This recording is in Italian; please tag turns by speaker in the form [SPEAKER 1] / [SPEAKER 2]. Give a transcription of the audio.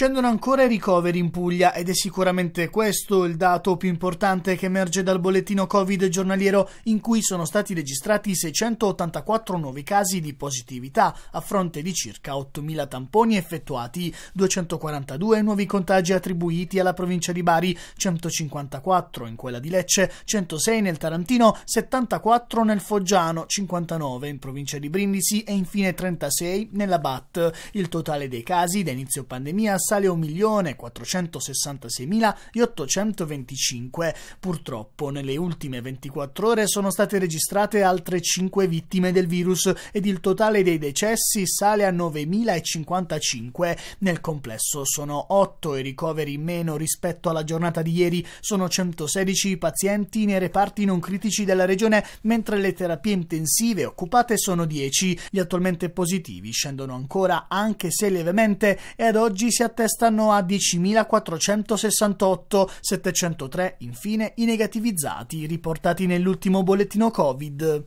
[SPEAKER 1] Scendono ancora i ricoveri in Puglia ed è sicuramente questo il dato più importante che emerge dal bollettino Covid giornaliero in cui sono stati registrati 684 nuovi casi di positività a fronte di circa 8.000 tamponi effettuati, 242 nuovi contagi attribuiti alla provincia di Bari, 154 in quella di Lecce, 106 nel Tarantino, 74 nel Foggiano, 59 in provincia di Brindisi e infine 36 nella BAT. Il totale dei casi da inizio pandemia sale a 1.466.825. Purtroppo nelle ultime 24 ore sono state registrate altre 5 vittime del virus ed il totale dei decessi sale a 9.055. Nel complesso sono 8 i ricoveri in meno rispetto alla giornata di ieri, sono 116 i pazienti nei reparti non critici della regione, mentre le terapie intensive occupate sono 10. Gli attualmente positivi scendono ancora anche se lievemente e ad oggi si attestano a 10.468, 703 infine i negativizzati riportati nell'ultimo bollettino Covid.